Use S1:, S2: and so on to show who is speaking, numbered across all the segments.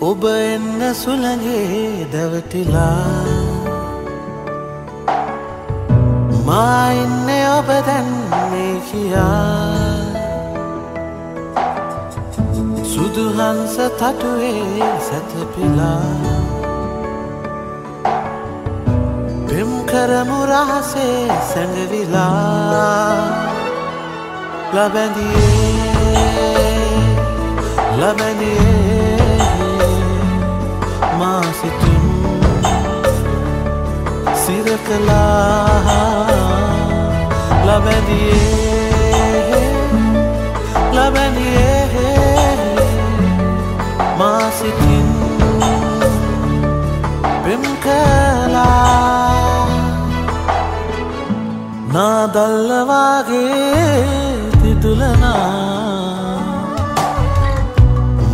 S1: ඔබ එන්න සුළගේ දැවටිලා. මාඉන්න ඔබ දැන්නේ කියා. සුදුහන්ස තටුවේ සැතපිලා. පෙම් කරමු රහසේ සැඟවිලා. ලබැඳියේ ලබැඳියේ. සිරකලා ලබැඳියේ ලබැඳියේ මාසිතින් පෙම් කලා නාදල්ලවාගේ තිතුලනා.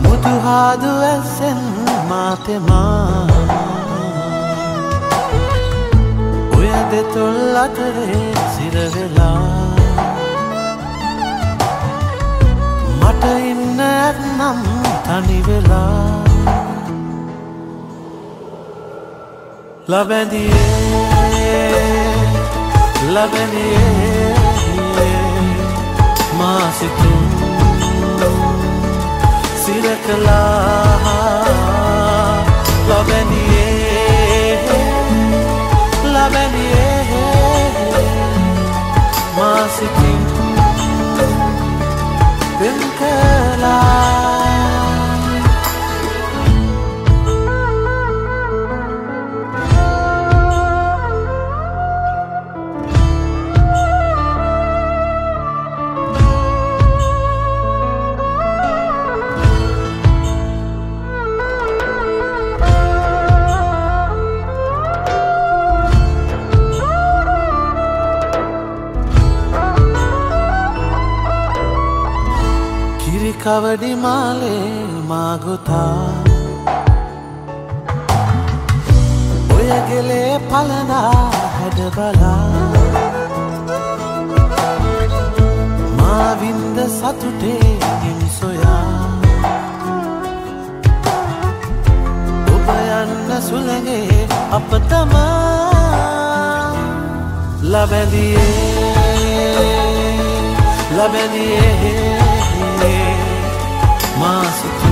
S1: මුතුහාදු ඇස්සෙන් මාතෙමා දෙතොල් අතරේ සිරවෙලා මට ඉන්න ඇත්නම් තනිවෙලා ලබැඳියේ ලබැනියේ මාසිතුන් සිරකලා කිරිකවඩි මාලේ මාගොතා. ඔය ගෙලේ පලනා හැඩබලා මාවින්ද සතුටේ නිම්සොයා ඔබ යන්න සුළගේ අප තමා. ලබැදියේ ලබැදියේ más.